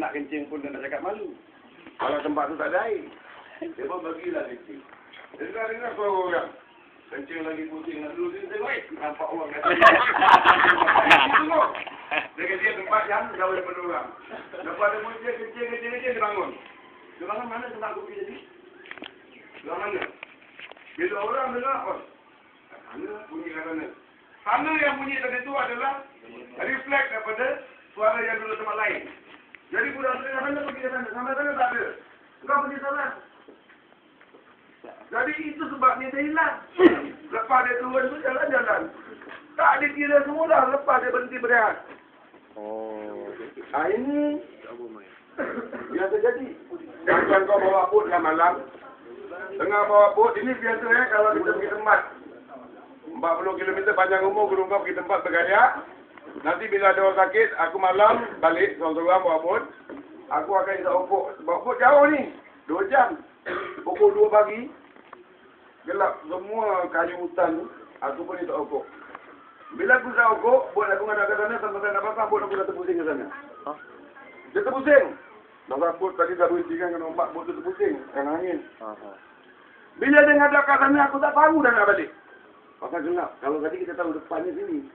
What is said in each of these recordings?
nak kencing pun dia nak cakap malu. Kalau tempat tu tak ada air. Dia pun bagilah kencing. Dengar-dengar suara orang. Kencing lagi pusing dengan dulu. Dia tengok, eh, nampak orang kata. Dia kata dia tempat yang jauh daripada orang. Lepas dia pun dia kencing, kencing, kencing, dia bangun. Dia bangun mana tempat kopi tadi? Dia mana? Bila orang dengar, oh, kat sana bunyi kat sana. Sana yang bunyi tadi tu adalah reflect daripada suara yang dulu tempat lain. Jadi budak kat sana pergi ke sana. Sampai sana tak ada. Kau pergi sana. Jadi itu sebabnya dia hilang. Lepas dia turun tu jalan-jalan. Tak ada kira semua dah. Lepas dia berhenti berehat. Oh. Ah ini yang terjadi. Jangan kau bawa bot tengah malam. Tengah bawa bot, ini biasa ya kalau kita pergi tempat. 40 km panjang umur gunung kau pergi tempat bergaya. Nanti bila ada orang sakit, aku malam balik seorang-seorang bawa bot. Aku akan isap opok. Bawa bot jauh ni. 2 jam. Pukul 2 pagi. Gelap semua kayu hutan tu. Aku pun isap opok. Bila aku isap opok, bot aku ngadak ke sana sampai sana pasang bot aku dah terpusing ke sana. Hah? Dia terpusing. Masa bot tadi dah berhenti kan kena ombak bot tu terpusing. Kena angin. Aha. Bila dia ngadak kat sana aku tak tahu dah nak balik. Pasal gelap. Kalau tadi kita tahu depannya sini.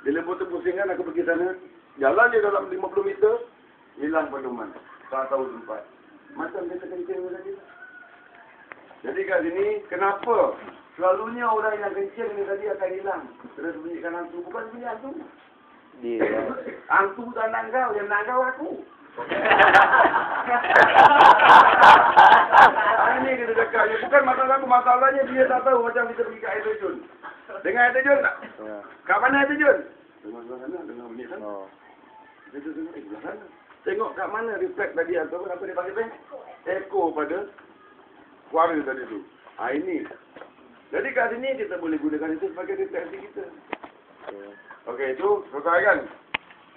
Bila bot terpusing kan aku pergi sana. Jalan je dalam 50 meter. Hilang pedoman. Tak tahu tempat. Macam dia terkencing tadi. Jadi kat sini, kenapa? Selalunya orang yang kencing ni tadi akan hilang. Terus bunyikan hantu. Bukan bunyi hantu. Dia. Hantu tak nak kau, yang nak kau aku. Ini kita cakap. Bukan masalah aku. Masalahnya dia tak tahu macam kita pergi ke air terjun. Dengar air terjun tak? Ya. Kat mana sebelah sana. Oh. Dia tu tengok, eh, sebelah sana. Tengok kat mana reflect tadi atau apa dia panggil tu? Echo pada suara tadi tu. Ah ini. Jadi kat sini kita boleh gunakan itu sebagai refleksi kita. Okay. Okey, itu selesai kan?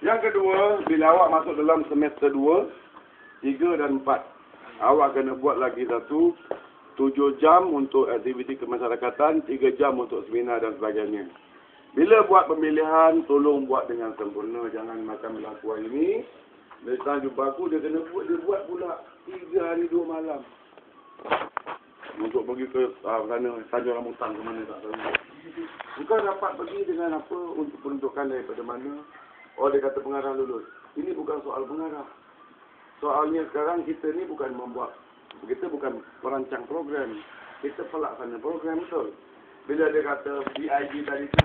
Yang kedua, bila awak masuk dalam semester 2, 3 dan 4, awak kena buat lagi satu, 7 jam untuk aktiviti kemasyarakatan, 3 jam untuk seminar dan sebagainya. Bila buat pemilihan, tolong buat dengan sempurna. Jangan macam berlaku ini. Dia jumpa aku, dia kena buat, dia buat pula 3 hari 2 malam. Untuk pergi ke uh, sana, Tanjung Rambutan ke mana tak tahu. Bukan dapat pergi dengan apa untuk penunjukan daripada mana. Oh dia kata pengarah lulus. Ini bukan soal pengarah. Soalnya sekarang kita ni bukan membuat, kita bukan merancang program. Kita pelaksana program betul. Bila dia kata BIG tadi tu